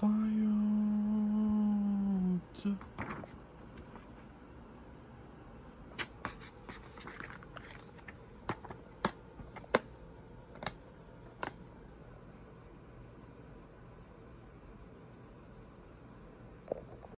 fire.